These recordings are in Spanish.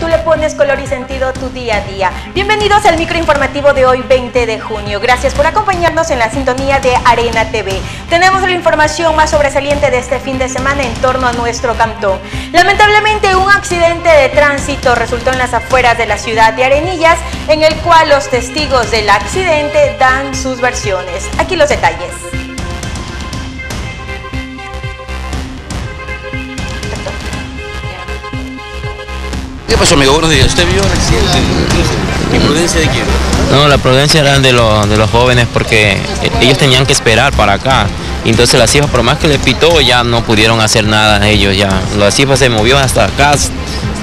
tú le pones color y sentido a tu día a día. Bienvenidos al microinformativo de hoy 20 de junio. Gracias por acompañarnos en la sintonía de Arena TV. Tenemos la información más sobresaliente de este fin de semana en torno a nuestro cantón. Lamentablemente un accidente de tránsito resultó en las afueras de la ciudad de Arenillas, en el cual los testigos del accidente dan sus versiones. Aquí los detalles. ¿Qué pasó, amigo? Buenos días. ¿Usted vio el accidente? ¿Imprudencia de quién? No, la prudencia era de los, de los jóvenes porque eh, ellos tenían que esperar para acá. Entonces las cifras, por más que le pitó, ya no pudieron hacer nada ellos ya. Las cifras se movió hasta acá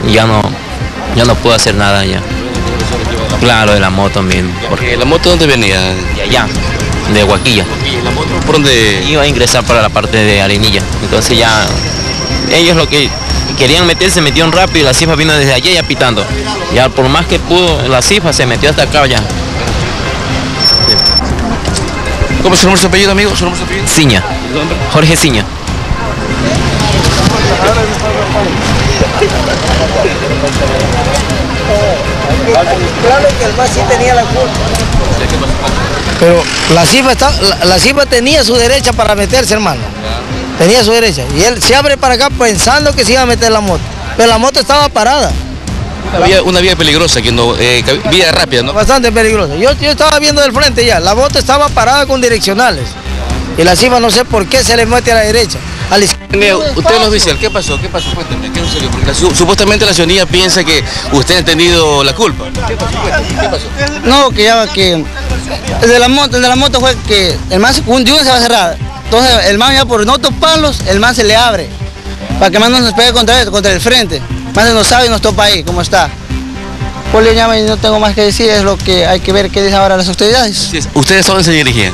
y ya no, ya no pudo hacer nada ya. Claro, de la moto mismo. Porque ¿La moto dónde venía? De allá, de Huaquilla. ¿Y la moto por dónde? Iba a ingresar para la parte de Arenilla. Entonces ya ellos lo que querían meterse, metieron rápido y la cifra vino desde allá ya pitando. Ya por más que pudo, la cifra se metió hasta acá ya. ¿Cómo se llama su apellido, amigo? ¿Su nombre, su apellido? Ciña, ¿El nombre? Jorge Ciña. Claro que el más sí tenía la culpa. Pero la cifra, está, la, la cifra tenía su derecha para meterse, hermano. Tenía su derecha. Y él se abre para acá pensando que se iba a meter la moto. Pero la moto estaba parada. Una vía, una vía peligrosa, que no, eh, vía rápida, ¿no? Bastante peligrosa. Yo, yo estaba viendo del frente ya. La moto estaba parada con direccionales. Y la cifra no sé por qué se le mete a la derecha. A la izquierda. Usted el oficial, ¿qué pasó? ¿Qué pasó? Cuénteme, ¿qué sucedió? Porque la- su- supuestamente la ciudadanía piensa que usted ha tenido la culpa. ¿Qué pasó? ¿Qué pasó? No, que ya que el de la moto, el de la moto fue que el se- un se va a cerrar. Entonces el man ya por no toparlos, el man se le abre. Para que el man no nos pegue contra él, contra el frente. El man no sabe y nos topa ahí, como está. Pues le llama y no tengo más que decir, es lo que hay que ver qué dicen ahora las autoridades. Sí, ¿Ustedes dónde se dirigían?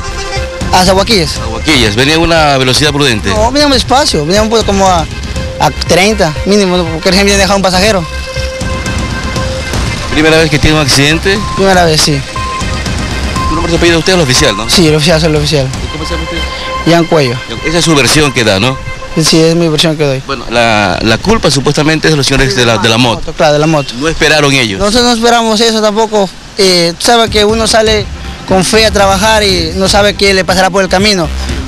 A Zaguaquillas. A Huaquillas, venía a una velocidad prudente. No, veníamos despacio, veníamos pues como a, a 30 mínimo, porque viene dejado un pasajero. Primera vez que tiene un accidente. Primera vez, sí. ¿Tu nombre se apellido usted el oficial, no? Sí, el oficial, soy el oficial. ¿Cómo se llama usted? Ian Cuello. Esa es su versión que da, ¿no? Sí, es mi versión que doy. Bueno, la, la culpa supuestamente es de los señores de la, de la moto. Claro, de la moto. No esperaron ellos. Nosotros no esperamos eso tampoco. Eh, tú sabes que uno sale con fe a trabajar y no sabe qué le pasará por el camino.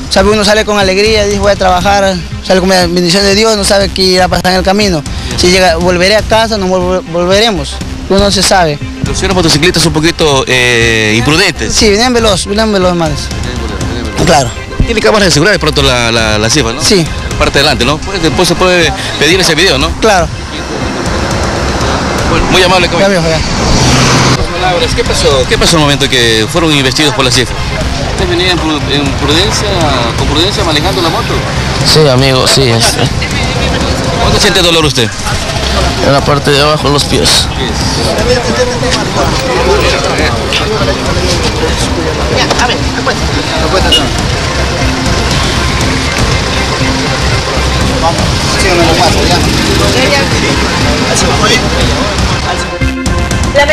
Sabe uno sale con alegría, dice voy a trabajar, sale con la bendición de Dios, no sabe qué irá a pasar en el camino. Si llega, volveré a casa, no vol- volveremos. Uno no se sabe. Los señores motociclistas un poquito eh, imprudentes. Sí, venían veloz, venían veloz, hermanos. Claro. Tiene cámaras de seguridad de pronto la, la, la cifra, ¿no? Sí. Parte adelante, ¿no? Pues después se puede pedir ese video, ¿no? Claro. Bueno, muy amable. Palabras, ¿qué pasó? ¿Qué pasó el momento que fueron investidos por la cifra? ¿Usted venía en, pru- en prudencia, con prudencia manejando la moto? Sí, amigo, sí, este, ¿Cuánto siente dolor usted? en la parte de abajo los pies. próximo me lo paso, ¿ya?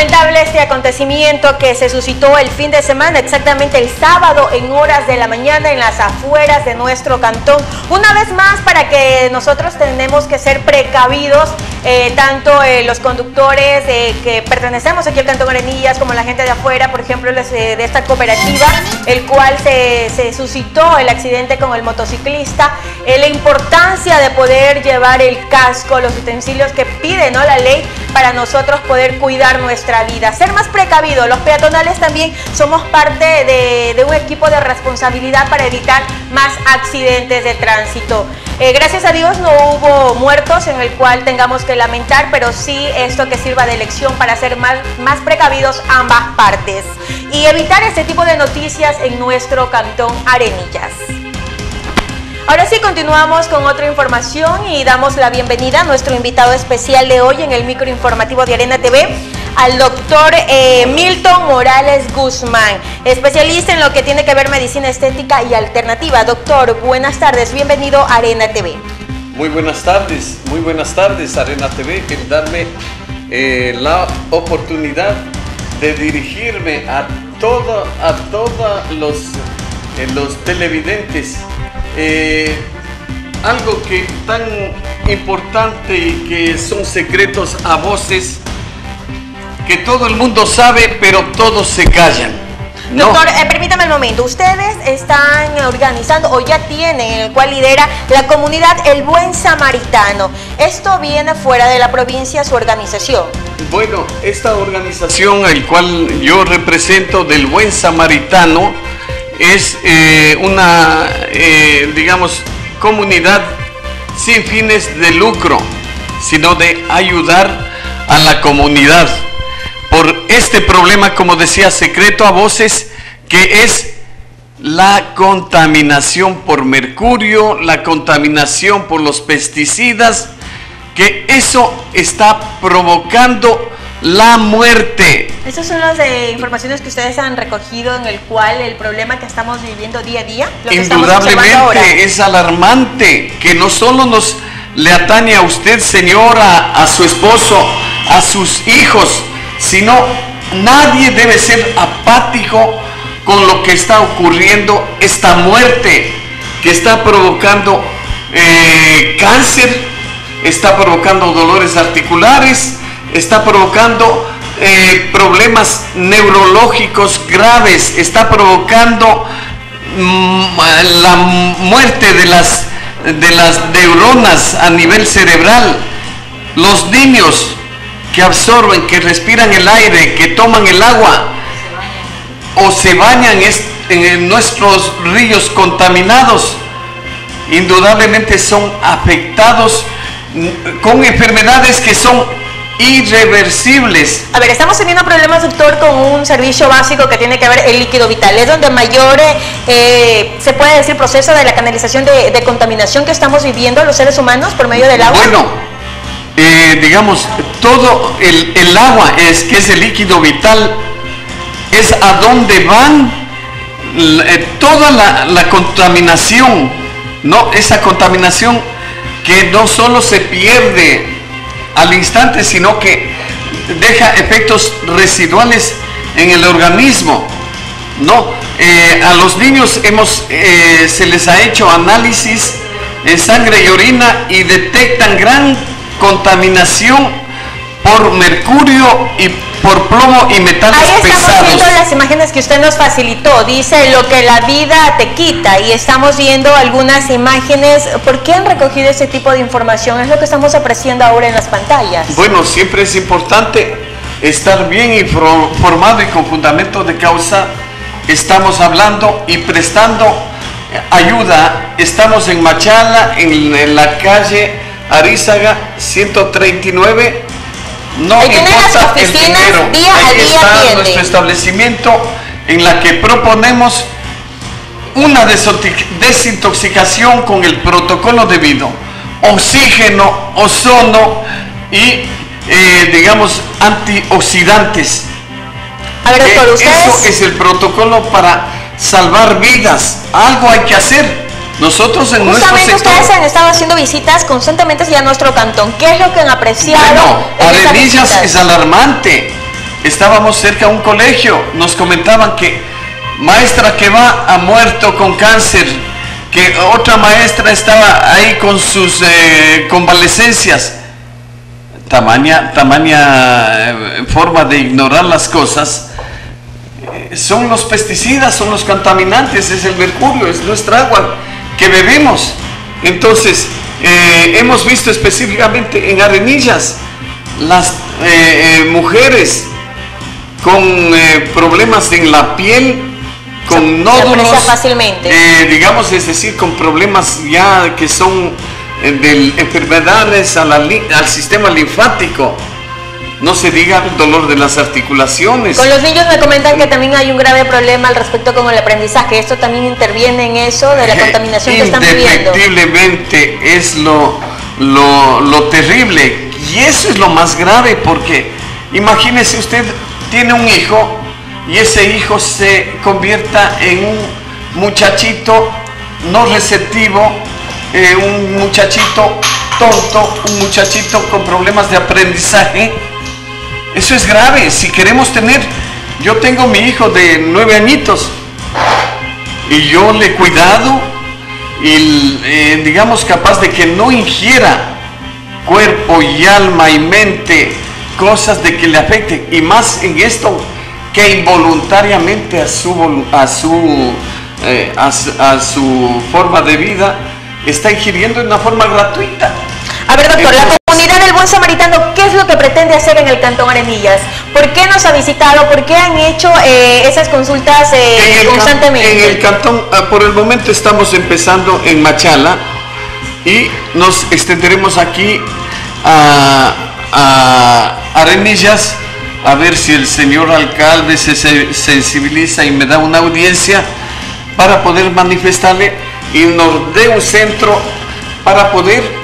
Lamentable este acontecimiento que se suscitó el fin de semana, exactamente el sábado en horas de la mañana en las afueras de nuestro cantón. Una vez más para que nosotros tenemos que ser precavidos, eh, tanto eh, los conductores eh, que pertenecemos aquí al Cantón Arenillas como la gente de afuera, por ejemplo, de esta cooperativa, el cual se, se suscitó el accidente con el motociclista, la importancia de poder llevar el casco, los utensilios que pide ¿no? la ley para nosotros poder cuidar nuestra vida, ser más precavidos. Los peatonales también somos parte de, de un equipo de responsabilidad para evitar más accidentes de tránsito. Eh, gracias a Dios no hubo muertos en el cual tengamos que lamentar, pero sí esto que sirva de lección para ser más, más precavidos ambas partes y evitar este tipo de noticias en nuestro cantón Arenillas. Ahora sí, continuamos con otra información y damos la bienvenida a nuestro invitado especial de hoy en el microinformativo de Arena TV, al doctor eh, Milton Morales Guzmán, especialista en lo que tiene que ver medicina estética y alternativa. Doctor, buenas tardes, bienvenido a Arena TV. Muy buenas tardes, muy buenas tardes Arena TV, que darme eh, la oportunidad de dirigirme a todo, a todos eh, los televidentes. Eh, algo que tan importante y que son secretos a voces que todo el mundo sabe, pero todos se callan. No. Doctor, eh, permítame un momento. Ustedes están organizando o ya tienen, el cual lidera la comunidad El Buen Samaritano. Esto viene fuera de la provincia, su organización. Bueno, esta organización al cual yo represento del Buen Samaritano es eh, una, eh, digamos, comunidad sin fines de lucro, sino de ayudar a la comunidad. Por este problema, como decía, secreto a voces, que es la contaminación por mercurio, la contaminación por los pesticidas, que eso está provocando la muerte. Esas son las eh, informaciones que ustedes han recogido en el cual el problema que estamos viviendo día a día. Lo. Indudablemente es alarmante que no solo nos le atañe a usted, señora, a su esposo, a sus hijos, sino nadie debe ser apático con lo que está ocurriendo, esta muerte que está provocando eh, cáncer, está provocando dolores articulares, está provocando eh, problemas neurológicos graves, está provocando mm, la muerte de las, de las neuronas a nivel cerebral. Los niños que absorben, que respiran el aire, que toman el agua o se bañan en nuestros ríos contaminados, indudablemente son afectados mm, con enfermedades que son irreversibles. A ver, estamos teniendo problemas, doctor, con un servicio básico que tiene que ver el líquido vital. Es donde mayor, eh, eh, se puede decir, proceso de la canalización de, de contaminación que estamos viviendo los seres humanos por medio del agua. Bueno, eh, digamos, todo el, el agua es que es el líquido vital, es a donde van eh, toda la, la contaminación, no esa contaminación que no solo se pierde al instante, sino que deja efectos residuales en el organismo. No, eh, a los niños hemos, eh, se les ha hecho análisis en sangre y orina y detectan gran contaminación por mercurio y por plomo y metales Ahí estamos pesados. viendo las imágenes que usted nos facilitó. Dice lo que la vida te quita y estamos viendo algunas imágenes. ¿Por qué han recogido ese tipo de información? Es lo que estamos apreciando ahora en las pantallas. Bueno, siempre es importante estar bien informado y con fundamento de causa. Estamos hablando y prestando ayuda. Estamos en Machala, en, en la calle Arizaga 139. No Ahí tienen las importa el oficinas, dinero. día a Ahí día está nuestro establecimiento en la que proponemos una desintox- desintoxicación con el protocolo debido, oxígeno, ozono y, eh, digamos, antioxidantes. A ver, doctor, Eh, ustedes... Eso es el protocolo para salvar vidas. Algo hay que hacer. Nosotros en nuestro Justamente sector... ustedes han estado haciendo visitas constantemente hacia nuestro cantón. ¿Qué es lo que han apreciado? Bueno, Arenillas es alarmante. Estábamos cerca de un colegio, nos comentaban que maestra que va ha muerto con cáncer, que otra maestra estaba ahí con sus eh, convalecencias. Tamaña, tamaña eh, forma de ignorar las cosas. Eh, son los pesticidas, son los contaminantes, es el mercurio, es nuestra agua que bebemos. Entonces, eh, hemos visto específicamente en Arenillas las eh, eh, mujeres con problemas en la piel, con Se- nódulos, fácilmente. digamos, es decir, con problemas ya que son de enfermedades al sistema linfático. No se diga el dolor de las articulaciones. Con los niños me comentan que también hay un grave problema al respecto con el aprendizaje. ¿Esto también interviene en eso de la contaminación que están viviendo? Indefectiblemente es lo, lo, lo terrible. Y eso es lo más grave porque imagínese usted tiene un hijo y ese hijo se convierta en un muchachito no receptivo, eh, un muchachito tonto, un muchachito con problemas de aprendizaje. Eso es grave. Si queremos tener, yo tengo mi hijo de nueve añitos y yo le he cuidado y eh, digamos capaz de que no ingiera cuerpo y alma y mente cosas de que le afecten y más en esto que involuntariamente a su volu- a su eh, a, su- a su forma de vida está ingiriendo de una forma gratuita. A ver, doctor, la comunidad del Buen Samaritano, ¿qué es lo que pretende hacer en el Cantón Arenillas? ¿Por qué nos ha visitado? ¿Por qué han hecho eh, esas consultas eh, En constantemente? en el cantón, ah, por el momento estamos empezando en Machala y nos extenderemos aquí a, a Arenillas a ver si el señor alcalde se sensibiliza y me da una audiencia para poder manifestarle y nos dé un centro para poder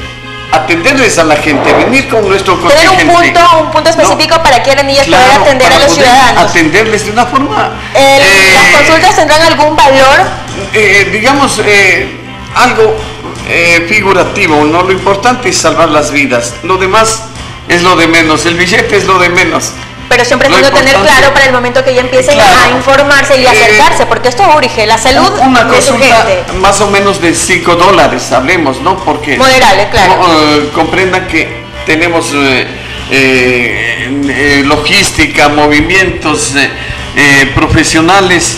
atenderles a la gente, venir con nuestro Tener un punto, un punto específico No, para que Arenillas claro, pueda atender a los ciudadanos. Atenderles de una forma. El- eh, ¿Las consultas tendrán algún valor? eh, digamos, eh, algo figurativo, ¿no? Lo importante es salvar las vidas. Lo demás es lo de menos. El billete es lo de menos. Pero siempre es bueno tener claro para el momento que ya empiecen Claro. a informarse y Eh, acercarse, porque esto urge, la salud Una de su consulta gente. más o menos de 5 dólares, hablemos, ¿no? Porque. Moderable, claro. eh, comprendan que tenemos eh, eh, eh, logística, movimientos eh, profesionales,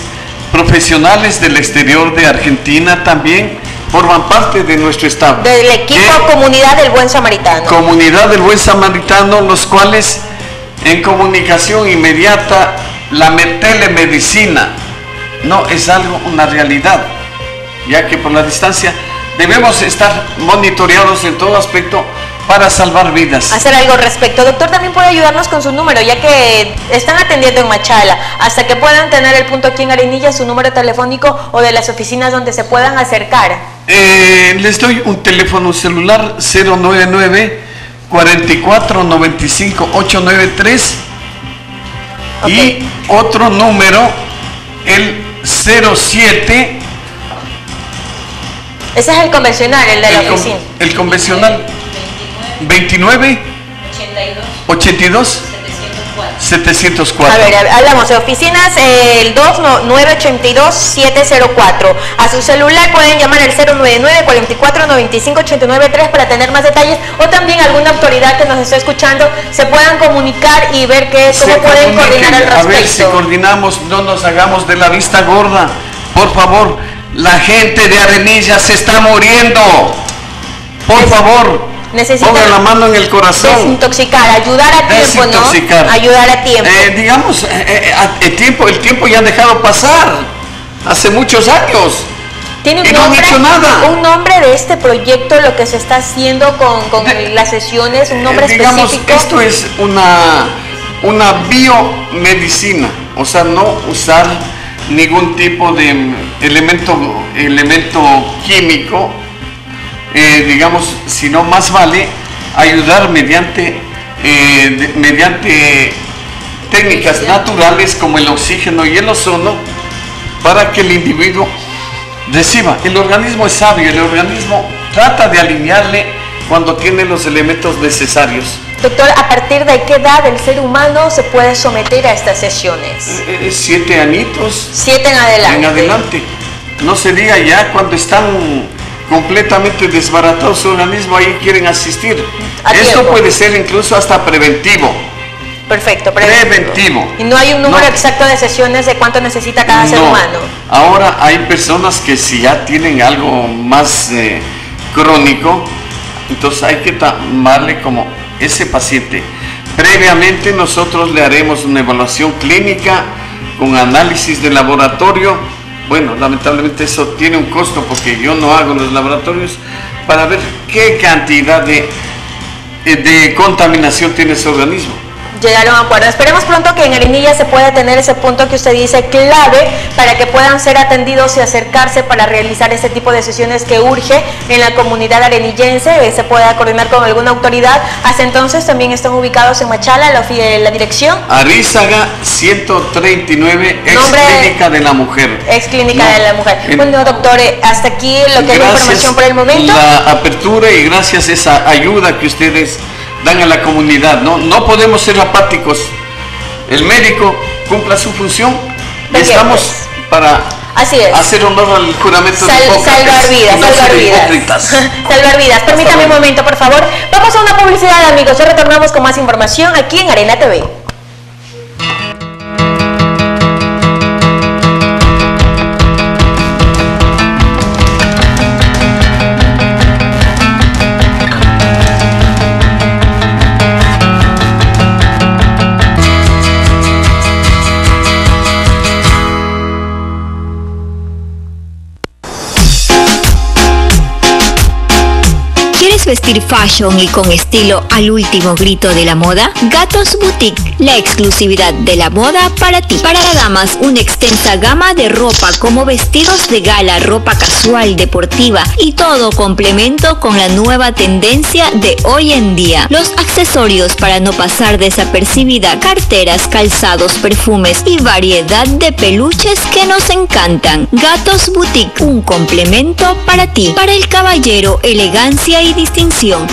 profesionales del exterior de Argentina también forman parte de nuestro estado. Del equipo Comunidad del Buen Samaritano. comunidad del buen samaritano, los cuales en comunicación inmediata, la me- telemedicina no es algo, una realidad, ya que por la distancia debemos estar monitoreados en todo aspecto para salvar vidas. hacer algo al respecto. Doctor, también puede ayudarnos con su número, ya que están atendiendo en Machala. Hasta que puedan tener el punto aquí en Arenilla, su número telefónico o de las oficinas donde se puedan acercar. Eh, les doy un teléfono celular 099 44 95 893 y otro número el 07 Ese es el convencional, el de la el, oficina. el convencional 29 82 704 A ver, hablamos de oficinas, el 2982-704. A su celular pueden llamar al 099-44-95-89-3 para tener más detalles. O también alguna autoridad que nos esté escuchando se puedan comunicar y ver qué, cómo Se pueden coordinar al a ver si respecto. coordinamos no nos hagamos de la vista gorda. Por favor la gente de Arenilla se está muriendo. Por favor necesitan pongan la mano en el corazón Desintoxicar, ayudar a tiempo, Desintoxicar. ¿no? Ayudar a tiempo. Eh, digamos, eh, eh, el tiempo, el tiempo ya ha dejado pasar. Hace muchos años. Tiene un y no han nombre, hecho nada. un nombre de este proyecto, lo que se está haciendo con, con De- las sesiones, un nombre digamos, específico. esto es una, una biomedicina. O sea, no usar ningún tipo de elemento, elemento químico. Eh, digamos, sino más vale ayudar mediante, eh, de- mediante técnicas naturales como el oxígeno y el ozono para que el individuo reciba. El organismo es sabio, el organismo trata de alinearle cuando tiene los elementos necesarios. Doctor, ¿a partir de qué edad el ser humano se puede someter a estas sesiones? Eh, eh, siete añitos Siete en adelante. en adelante. No se diga ya cuando están completamente desbaratados su organismo, ahí quieren asistir. A Esto tiempo. puede ser incluso hasta preventivo. Perfecto, Preventivo. Y no hay un número No. exacto de sesiones de cuánto necesita cada ser No. humano. Ahora hay personas que si ya tienen algo más eh, crónico, entonces hay que tomarle como ese paciente. Previamente nosotros le haremos una evaluación clínica con análisis de laboratorio. Bueno, lamentablemente eso tiene un costo porque yo no hago los laboratorios para ver qué cantidad de, de contaminación tiene su organismo. Llegaron a acuerdo. Esperemos pronto que en Arenilla se pueda tener ese punto que usted dice clave para que puedan ser atendidos y acercarse para realizar este tipo de sesiones que urge en la comunidad arenillense. eh, Se pueda coordinar con alguna autoridad. Hasta entonces también están ubicados en Machala, la, la dirección. Arízaga 139, ex Nombre- clínica de la mujer. Ex Clínica No, de la Mujer. en- Bueno, doctor, eh, hasta aquí lo que es la información por el momento. La apertura y gracias a esa ayuda que ustedes dan a la comunidad. No, no podemos ser apáticos. El médico cumpla su función y estamos para Así es. Hacer honor al juramento Sal- de Hipócrates. salvar vidas, No salvar vidas. salvar vidas. Permítame un momento, por favor. Vamos a una publicidad, amigos. Ya retornamos con más información aquí en Arena TV. Vestir fashion y con estilo al último grito de la moda? Gatos Boutique, la exclusividad de la moda para ti. Para damas, una extensa gama de ropa como vestidos de gala, ropa casual, deportiva y todo complemento con la nueva tendencia de hoy en día. Los accesorios para no pasar desapercibida, carteras, calzados, perfumes y variedad de peluches que nos encantan. Gatos Boutique, un complemento para ti. Para el caballero, elegancia y distinción.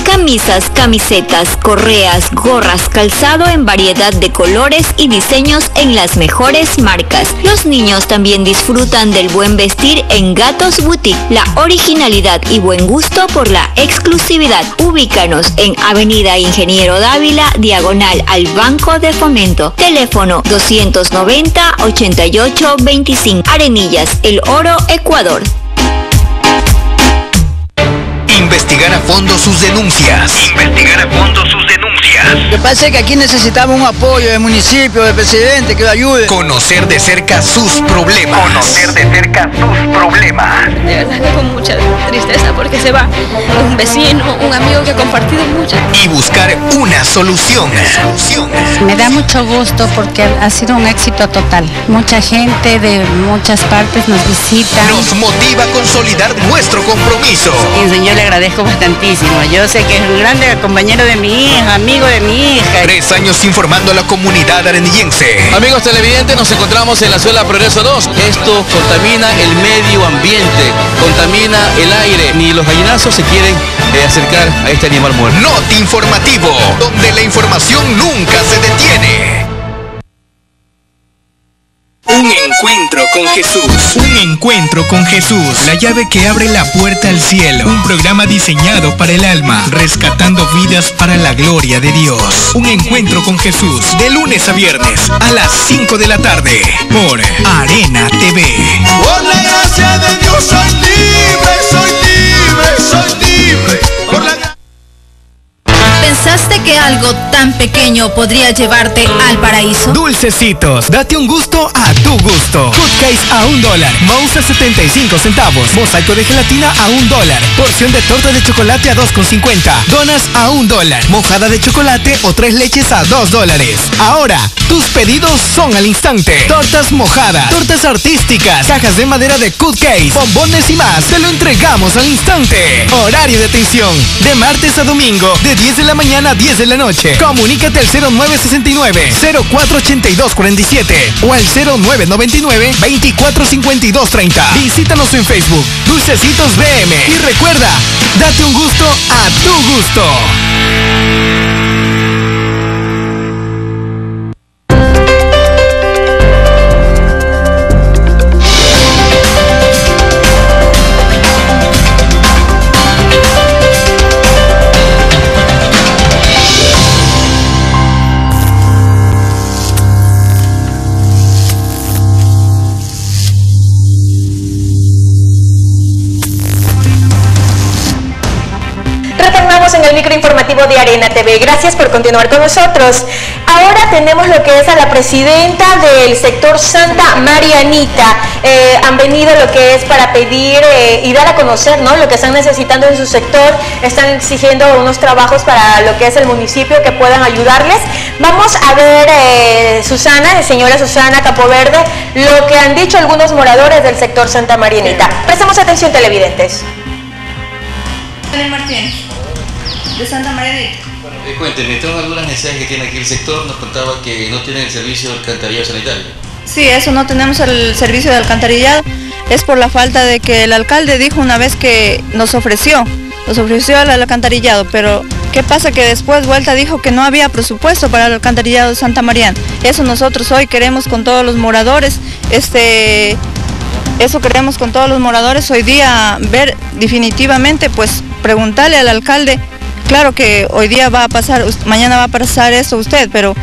Camisas, camisetas, correas, gorras, calzado en variedad de colores y diseños en las mejores marcas. Los niños también disfrutan del buen vestir en Gatos Boutique. La originalidad y buen gusto por la exclusividad. Ubícanos en Avenida Ingeniero Dávila, diagonal al Banco de Fomento. Teléfono 290 88 25. Arenillas, El Oro, Ecuador. Investigar a fondo sus denuncias. Investigar a fondo sus denuncias. Lo que pasa es que aquí necesitamos un apoyo del municipio, del presidente, que lo ayude. Conocer de cerca sus problemas. Conocer de cerca sus problemas. De verdad que con mucha tristeza porque se va un vecino, un amigo que ha compartido mucho. Y buscar una solución. solución. Me da mucho gusto porque ha sido un éxito total. Mucha gente de muchas partes nos visita. Nos motiva a consolidar nuestro compromiso. Y yo le agradezco bastantísimo. Yo sé que es un grande compañero de mi hija, amigo de mi hija. Tres años informando a la comunidad arenillense. Amigos televidentes, nos encontramos en la Suela Progreso 2. Esto contamina el medio ambiente, contamina el aire. Ni los gallinazos se quieren eh, acercar a este animal muerto. Noti informativo, donde la información nunca se detiene. Encuentro con Jesús. Un encuentro con Jesús. La llave que abre la puerta al cielo. Un programa diseñado para el alma, rescatando vidas para la gloria de Dios. Un encuentro con Jesús. De lunes a viernes a las 5 de la tarde. Por Arena TV. Por la gracia algo tan pequeño podría llevarte al paraíso? Dulcecitos, date un gusto a tu gusto. Cupcakes a un dólar, mouse a 75 centavos, mosaico de gelatina a un dólar, porción de torta de chocolate a 2,50, donas a un dólar, mojada de chocolate o tres leches a 2 dólares. Ahora, tus pedidos son al instante. Tortas mojadas, tortas artísticas, cajas de madera de cupcakes, bombones y más. Te lo entregamos al instante. Horario de atención, de martes a domingo, de 10 de la mañana a 10 de la noche. Comunícate al 0969 048247 o al 0999 245230. Visítanos en Facebook, Dulcecitos BM. Y recuerda, date un gusto a tu gusto. De Arena TV. Gracias por continuar con nosotros. Ahora tenemos lo que es a la presidenta del sector Santa Marianita. Eh, han venido lo que es para pedir eh, y dar a conocer ¿no? lo que están necesitando en su sector. Están exigiendo unos trabajos para lo que es el municipio que puedan ayudarles. Vamos a ver, eh, Susana, señora Susana Capoverde, lo que han dicho algunos moradores del sector Santa Marianita. Prestemos atención, televidentes. Martín, de Santa María. Eh, cuénteme, tengo algunas necesidades que tiene aquí el sector. Nos contaba que no tiene el servicio del alcantarillado sanitario. Sí, eso no tenemos el servicio de alcantarillado. Es por la falta de que el alcalde dijo una vez que nos ofreció, nos ofreció el alcantarillado, pero ¿qué pasa? Que después vuelta dijo que no había presupuesto para el alcantarillado de Santa María. Eso nosotros hoy queremos con todos los moradores, este Eso queremos con todos los moradores hoy día ver definitivamente, pues preguntarle al alcalde, claro que hoy día va a pasar, mañana va a pasar esto usted, pero,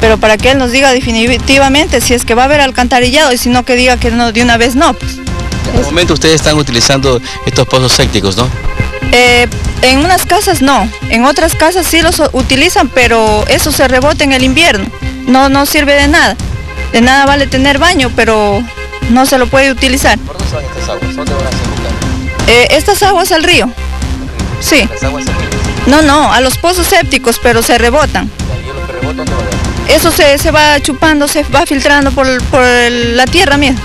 pero para que él nos diga definitivamente si es que va a haber alcantarillado y si no que diga que no, de una vez no. pues. En el momento ustedes están utilizando estos pozos sépticos, ¿no? Eh, en unas casas no, en otras casas sí los utilizan, pero eso se rebota en el invierno, no, no sirve de nada. De nada vale tener baño, pero no se lo puede utilizar. ¿Por dónde van estas aguas? ¿Dónde van a? Eh, estas aguas al río. Sí. Las aguas aquí. No, no, a los pozos sépticos, pero se rebotan. ¿Y los que rebotan dónde van a Eso se, se va chupando, se va filtrando por, por la tierra misma.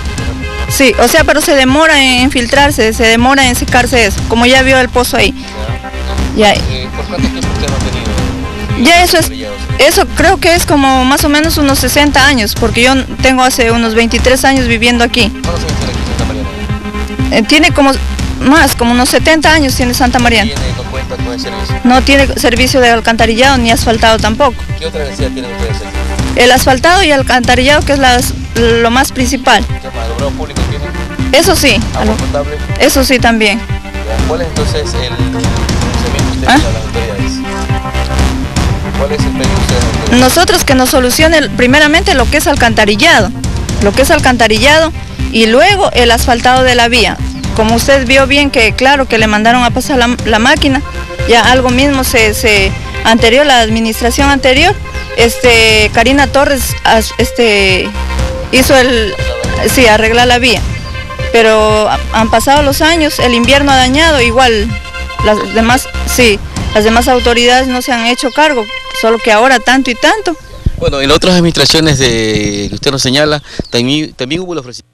Sí, o sea, pero se demora en filtrarse, se demora en secarse eso, como ya vio el pozo ahí. Ya, ¿Por cuánto tiempo ustedes no han tenido? ya eso es, eso creo que es como más o menos unos 60 años, porque yo tengo hace unos 23 años viviendo aquí. ¿Cuántos años tiene aquí Santa Mariana? Eh, tiene como más, como unos 70 años tiene Santa María. ¿Tiene, no el servicio? Tiene servicio de alcantarillado ni asfaltado tampoco. ¿Qué otra necesidad tienen ustedes? El asfaltado y alcantarillado que es las- lo más principal. ¿Qué más? ¿Alumbrado público tiene? Eso sí, ¿Agua potable? eso sí también. ¿Cuál es entonces el pronunciamiento ¿Ah? las autoridades? ¿Cuál es el pedido de las? Nosotros que nos solucione primeramente lo que es alcantarillado, lo que es alcantarillado y luego el asfaltado de la vía. Como usted vio bien que claro que le mandaron a pasar la, la máquina, ya algo mismo se, se anterior, la administración anterior, este Karina Torres este hizo el sí arreglar la vía. Pero ha- han pasado los años, el invierno ha dañado, igual las demás, sí, las demás autoridades no se han hecho cargo, solo que ahora tanto y tanto. Bueno, en otras administraciones de, que usted nos señala, también, también hubo el ofrecimiento.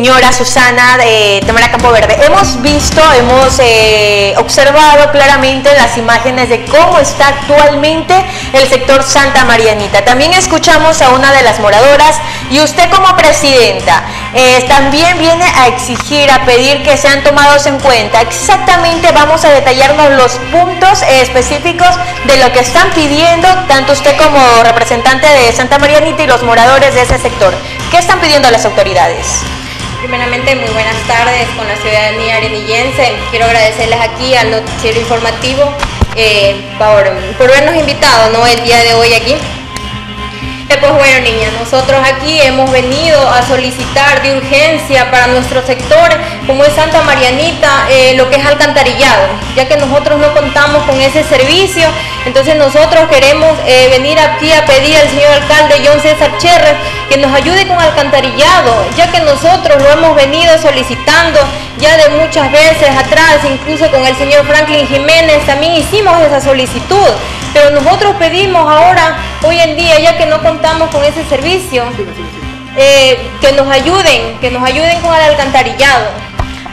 Señora Susana de Temara Campo Verde, hemos visto, hemos eh, observado claramente las imágenes de cómo está actualmente el sector Santa Marianita. También escuchamos a una de las moradoras y usted como presidenta eh, también viene a exigir, a pedir que sean tomados en cuenta. Exactamente vamos a detallarnos los puntos específicos de lo que están pidiendo tanto usted como representante de Santa Marianita y los moradores de ese sector. ¿Qué están pidiendo las autoridades? Primeramente, muy buenas tardes con la ciudadanía arenillense. Quiero agradecerles aquí al noticiero informativo eh, por, por invitado ¿no? el día de hoy aquí. Eh, pues bueno, niñas, nosotros aquí hemos venido a solicitar de urgencia para nuestro sector, como es Santa Marianita, eh, lo que es alcantarillado, ya que nosotros no contamos con ese servicio, entonces nosotros queremos eh, venir aquí a pedir al señor alcalde John César Cherres que nos ayude con alcantarillado, ya que nosotros lo hemos venido solicitando ya de muchas veces atrás, incluso con el señor Franklin Jiménez también hicimos esa solicitud, pero nosotros pedimos ahora, hoy en día, ya que no contamos con ese servicio, eh, que nos ayuden, que nos ayuden con el alcantarillado.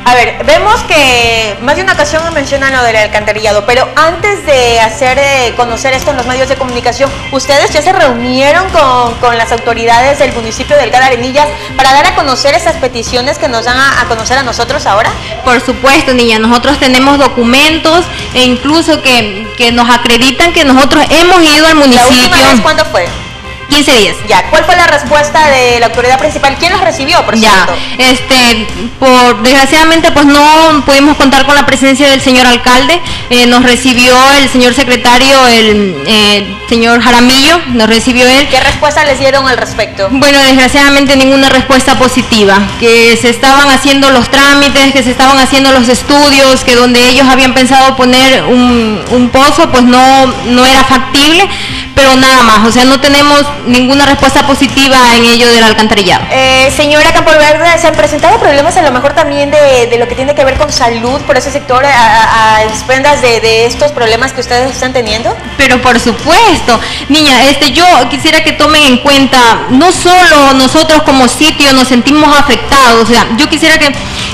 A ver, vemos que más de una ocasión mencionan lo del alcantarillado, pero antes de hacer eh, conocer esto en los medios de comunicación, ¿ustedes ya se reunieron con, con las autoridades del municipio de Delgado Arenillas para dar a conocer esas peticiones que nos dan a, a conocer a nosotros ahora? Por supuesto, niña, nosotros tenemos documentos e incluso que, que nos acreditan que nosotros hemos ido al ¿La última municipio vez cuándo fue? 15 días. Ya, ¿cuál fue la respuesta de la autoridad principal? ¿Quién los recibió, por Ya, cierto? este, por desgraciadamente pues no pudimos contar con la presencia del señor alcalde, Eh, nos recibió el señor secretario, el eh, señor Jaramillo, nos recibió él. ¿Qué respuesta les dieron al respecto? Bueno, desgraciadamente ninguna respuesta positiva, que se estaban haciendo los trámites, que se estaban haciendo los estudios, que donde ellos habían pensado poner un, un pozo, pues no, no era factible, pero nada más, o sea, no tenemos ninguna respuesta positiva en ello del alcantarillado. Eh, señora Campo Verde, ¿se han presentado problemas a lo mejor también de, de lo que tiene que ver con salud por ese sector a, a- a expendas de, de estos problemas que ustedes están teniendo? Pero por supuesto, niña, este, yo quisiera que tomen en cuenta, no solo nosotros como sitio nos sentimos afectados, o sea, yo quisiera que,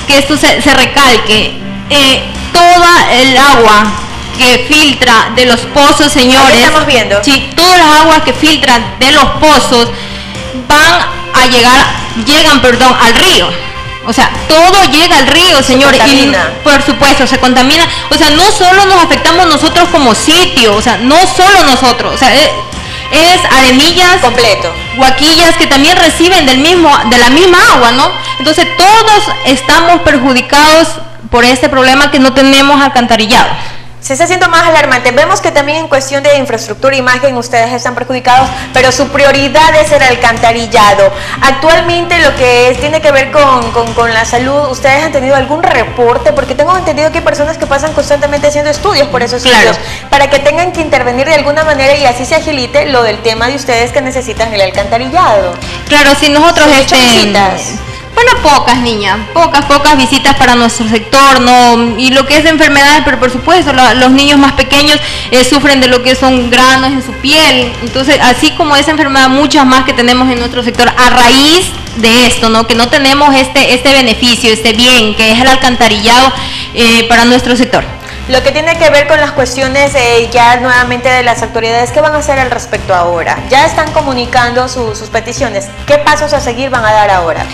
que esto se, se recalque, eh, toda el agua que filtra de los pozos, señores, estamos viendo. sí, todas las aguas que filtran de los pozos van a llegar, llegan, perdón, al río. O sea, todo llega al río, señores. Y contamina. por supuesto, se contamina. O sea, no solo nos afectamos nosotros como sitio, o sea, no solo nosotros. O sea, eh, es arenillas completo, guaquillas que también reciben del mismo de la misma agua, ¿no? Entonces todos estamos perjudicados por este problema que no tenemos alcantarillado. Se está haciendo más alarmante. Vemos que también en cuestión de infraestructura e imagen ustedes están perjudicados, pero su prioridad es el alcantarillado. Actualmente lo que tiene que ver con, con, la salud, ¿ustedes han tenido algún reporte? Porque tengo entendido que hay personas que pasan constantemente haciendo estudios por esos sitios, para que tengan que intervenir de alguna manera y así se agilite lo del tema de ustedes que necesitan el alcantarillado. Claro, si nosotros... Este, bueno, pocas niñas, pocas, pocas visitas para nuestro sector, ¿no? Y lo que es de enfermedades, pero por supuesto, los niños más pequeños eh, sufren de lo que son granos en su piel. Entonces, así como esa enfermedad, muchas más que tenemos en nuestro sector a raíz de esto, ¿no? Que no tenemos este, este beneficio, este bien, que es el alcantarillado eh, para nuestro sector. Lo que tiene que ver con las cuestiones eh, ya nuevamente de las autoridades, ¿qué van a hacer al respecto ahora? Ya están comunicando sus peticiones. ¿Qué pasos a seguir van a dar ahora?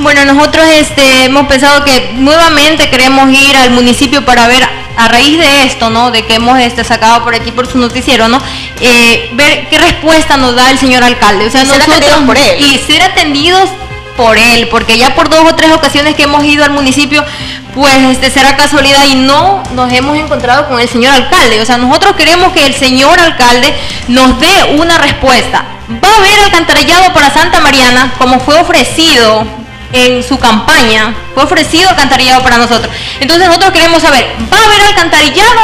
Bueno, nosotros este, hemos pensado que nuevamente queremos ir al municipio para ver a raíz de esto, ¿no? De que hemos este, sacado por aquí por su noticiero, ¿no? Eh, ver qué respuesta nos da el señor alcalde. O sea, y ser atendidos por él. Y ser atendidos por él, porque ya por dos o tres ocasiones que hemos ido al municipio, pues este será casualidad y no nos hemos encontrado con el señor alcalde. O sea, nosotros queremos que el señor alcalde nos dé una respuesta. ¿Va a haber alcantarillado para Santa Mariana como fue ofrecido en su campaña? Fue ofrecido alcantarillado para nosotros. Entonces nosotros queremos saber, ¿va a haber alcantarillado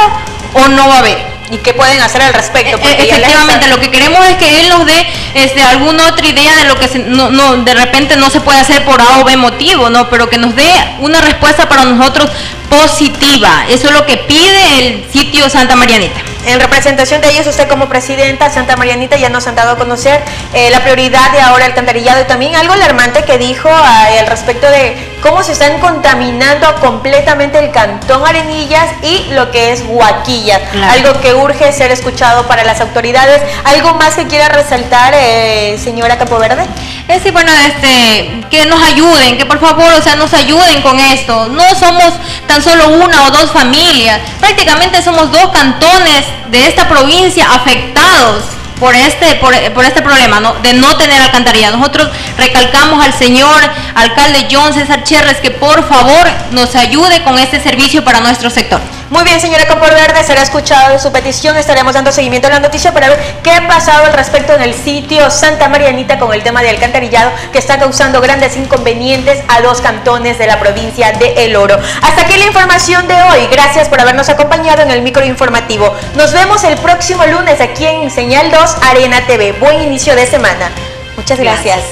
o no va a haber? ¿Y qué pueden hacer al respecto? Porque efectivamente, lo que queremos es que él nos dé este, alguna otra idea de lo que no, no, de repente no se puede hacer por A o B motivo, ¿no? Pero que nos dé una respuesta para nosotros positiva. Eso es lo que pide el sitio Santa Marianita. En representación de ellos, usted como presidenta Santa Marianita ya nos han dado a conocer eh, la prioridad de ahora el alcantarillado y también algo alarmante que dijo eh, al respecto de cómo se están contaminando completamente el cantón Arenillas y lo que es Huaquillas. Algo que urge ser escuchado para las autoridades. ¿Algo más que quiera resaltar, eh, señora Campoverde? Es sí, bueno, este, que nos ayuden, que por favor, o sea, nos ayuden con esto. No somos tan solo una o dos familias, prácticamente somos dos cantones de esta provincia afectados por este, por, este problema ¿no? de no tener alcantarilla. Nosotros recalcamos al señor alcalde John César Cherres que por favor nos ayude con este servicio para nuestro sector. Muy bien, señora Verde, será escuchado su petición. Estaremos dando seguimiento a la noticia para ver qué ha pasado al respecto en el sitio Santa Marianita con el tema de alcantarillado que está causando grandes inconvenientes a dos cantones de la provincia de El Oro. Hasta aquí la información de hoy. Gracias por habernos acompañado en el micro informativo. Nos vemos el próximo lunes aquí en Señal 2 Arena TV. Buen inicio de semana. Muchas gracias.